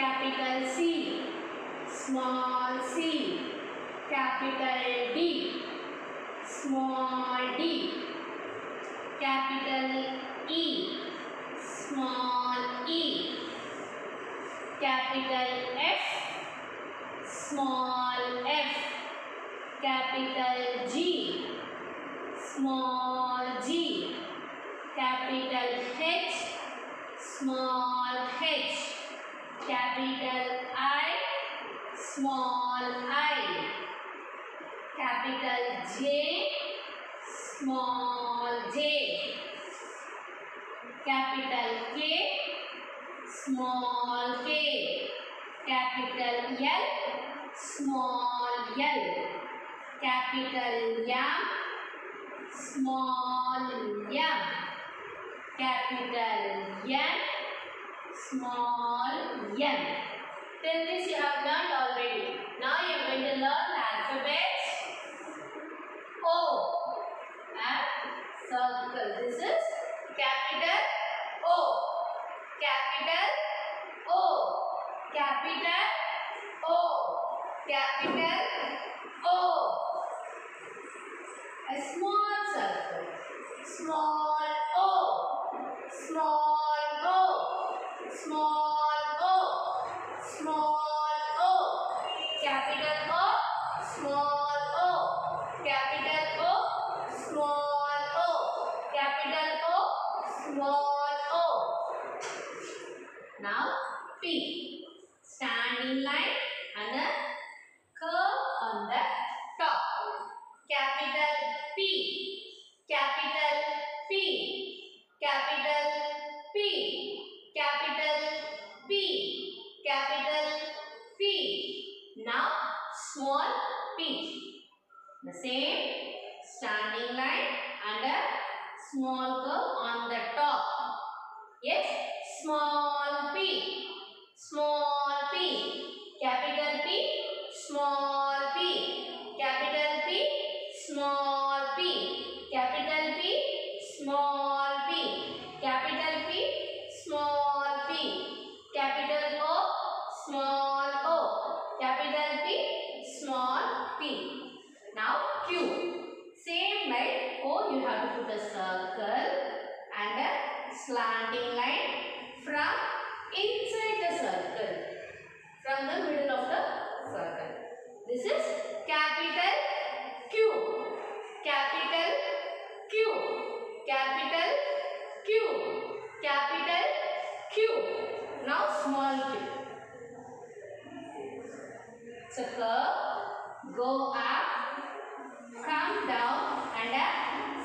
capital C, small c, capital D, small d, capital E, small e, capital F, small f, capital G, small g, capital H, small h, capital I, small i, capital J, small j, capital K, small k, capital L, small l, capital M, small m, capital N, small n. Till this you have learned already. Now you are going to learn the alphabets O and circle. This is capital O, capital O, capital O, capital O. A small circle, small O, small O, small O, small O, capital O, small O, capital O, small O, capital O, small O. Now P, standing line and small p. The same standing line and a small curve on the top. Small p. Now Q. Same like O, oh, you have to put a circle and a slanting line from inside the circle, from the middle of the circle. This is capital Q, capital Q, capital Q, capital Q. Now small q. It's a curve, go up, come down and a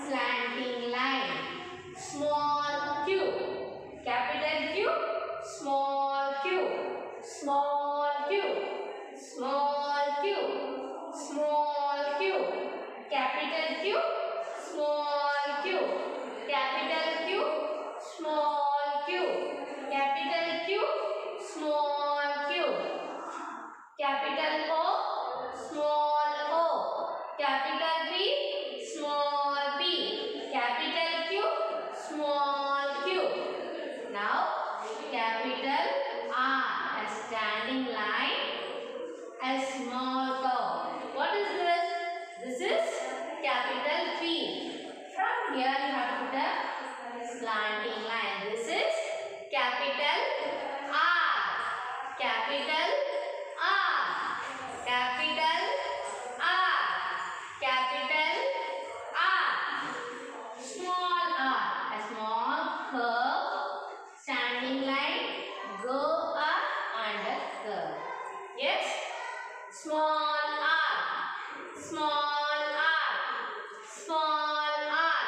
slanting line. Small q, capital Q, small q, small q, small q, small q, capital Q, small q, capital Q, small q, capital Q, small q, capital O, small o, capital P, small p, capital Q, small q. Now, capital R, a standing line, a small curve. What is this? This is capital P. From here you have to put a slanting line. This is capital R. Capital R. Capital R. Capital R. Small r. A small curve. Standing line. Go up and a curve. Yes? Small r. Small r. Small r.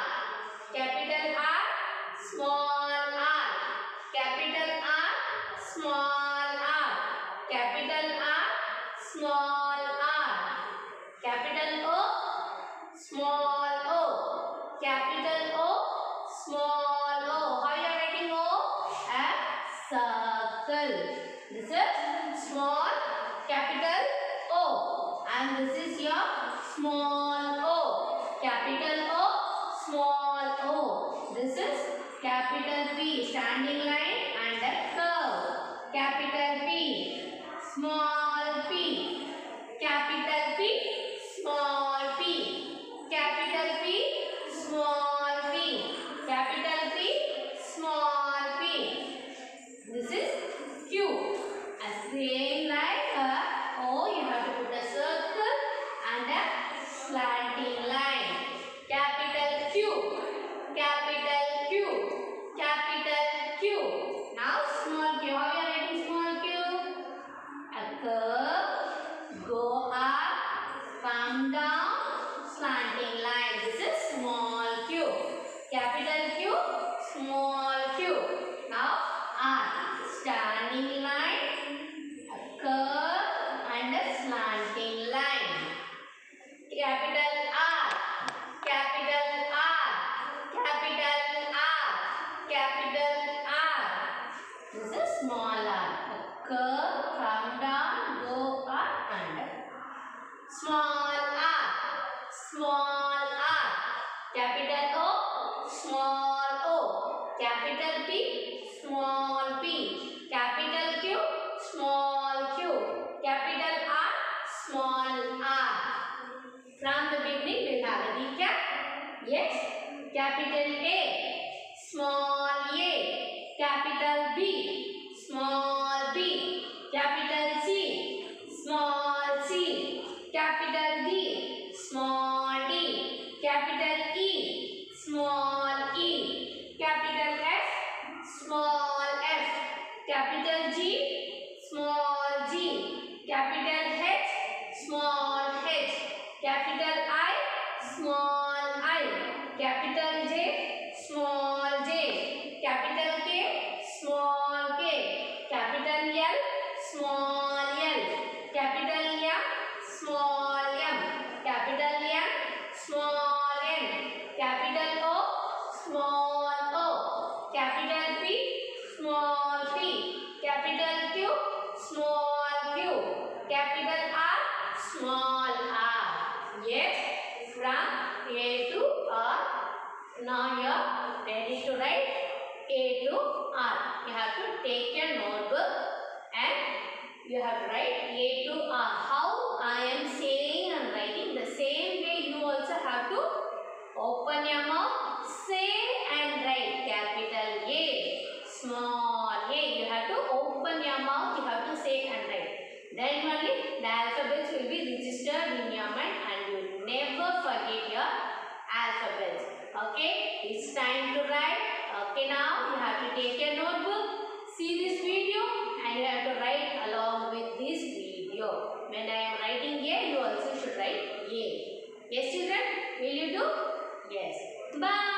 Capital R. Small r. Capital R. Small r. Capital R. Small r. Capital O. Small o. Capital O. Small o. How you are writing O? A circle. This is small capital O. And this is your small o. Capital O. Small o. This is capital P, standing line and a curve. Capital P, small p. Capital P, small p. Capital P, small p. Capital P, small p. This is Q. As same like a O, you have to put a circle and a slanting line. Capital Q. Capital Q. Capital Q. Now small q. How you are writing small q? A curve, go up, come down, slanting line. This is small q. Capital Q, small q. Now R. Standing line, a curve and a slanting line. Capital R, capital R, capital R, capital R. This is small r. A curve, come down, go up and small small h. Capital I, small i. Capital J, small j. Capital K, small k. Capital L, small l. Capital M, small m. Capital N, small n. Capital O, small o. Capital P, small p. Capital Q, small q. Capital R, small r. Yes, from A to R. Now you are ready to write A to R. You have to take your notebook and you have to write A to R. How I am saying and writing the same way you also have to open your mouth, say and write capital A, small a. You have to open your mouth, you have to say and write. Then only the alphabets will be registered in your mind and you will never forget your alphabets. Okay, it's time to write. Now you have to take your notebook, see this video and you have to write along with this video. When I am writing A, you also should write A. Yes, children, will you do? Yes. Bye.